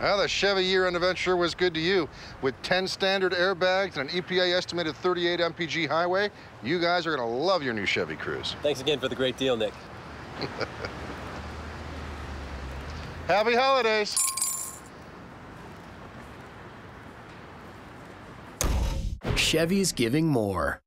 Well, the Chevy year-end adventure was good to you. With 10 standard airbags and an EPA estimated 38 mpg highway, you guys are going to love your new Chevy Cruze. Thanks again for the great deal, Nick. Happy holidays. Chevy's giving more.